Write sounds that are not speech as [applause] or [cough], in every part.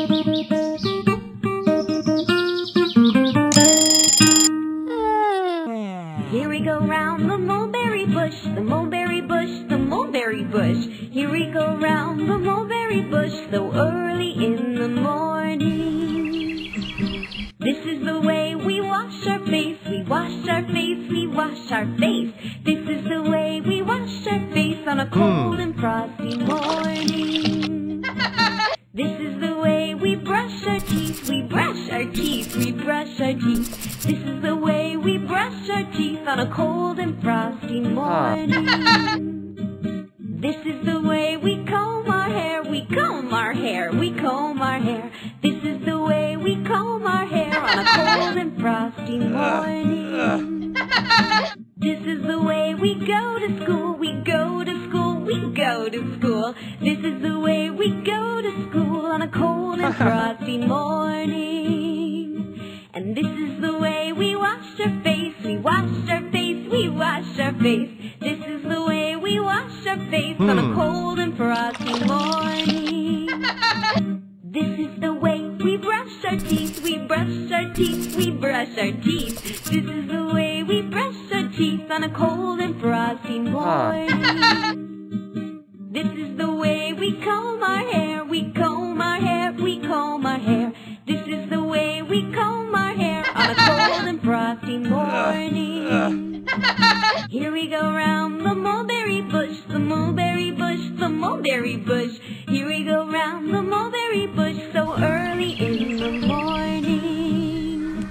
Here we go round the mulberry bush, the mulberry bush, the mulberry bush. Here we go round the mulberry bush, so early in the morning. This is the way we wash our face, we wash our face, we wash our face. This is the way we comb our hair, we comb our hair, we comb our hair. This is the way we comb our hair on a cold and frosty morning. This is the way we go to school, we go to school, we go to school. This is the way we go to school on a cold and [laughs] frosty morning. And this is the way we wash our face, we wash our face, we wash our face. This is the way we wash our face on a hmm. cold and frosty morning. [laughs] This is the way we brush our teeth, we brush our teeth, we brush our teeth. This is the way we brush our teeth on a cold and frosty ah. morning. [laughs] This is the way we comb Here we go round the mulberry bush, the mulberry bush, the mulberry bush. Here we go round the mulberry bush so early in the morning.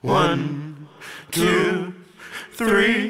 One, two, three,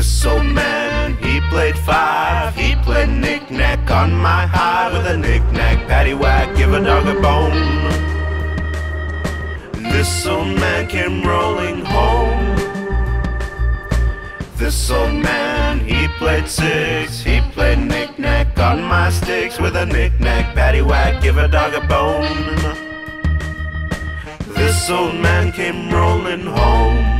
This old man, he played five. He played knick-knack on my high with a knick-knack, paddywhack, give a dog a bone. This old man came rolling home. This old man, he played six. He played knick-knack on my sticks with a knick-knack, paddywhack, give a dog a bone. This old man came rolling home.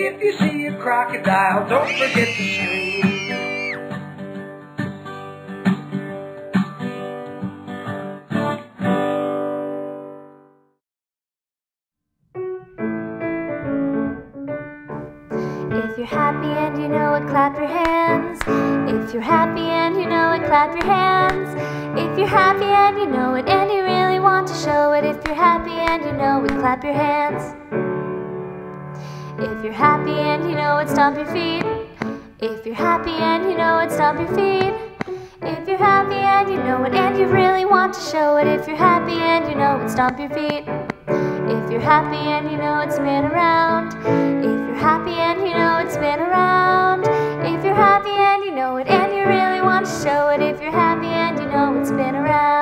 If you see a crocodile, don't forget to scream. If you're happy and you know it, clap your hands. If you're happy and you know it, clap your hands. If you're happy and you know it, and you really want to show it. If you're happy and you know it, clap your hands. If you're happy and you know it, stomp your feet. If you're happy and you know it, stomp your feet. If you're happy and you know it, and you really want to show it. If you're happy and you know it, stomp your feet. If you're happy and you know it, spin around. If you're happy and you know it, spin around. If you're happy and you know it, and you really want to show it. If you're happy and you know it, spin around.